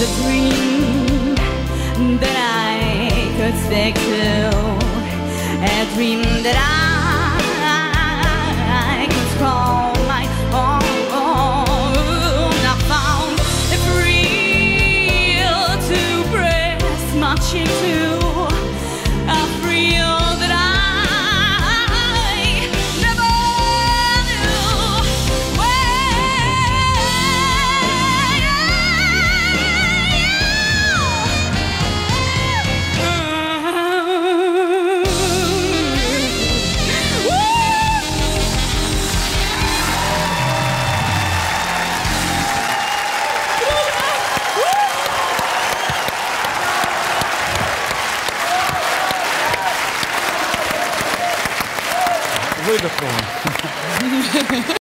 the dream that I could stick to, a dream that I выдохнул.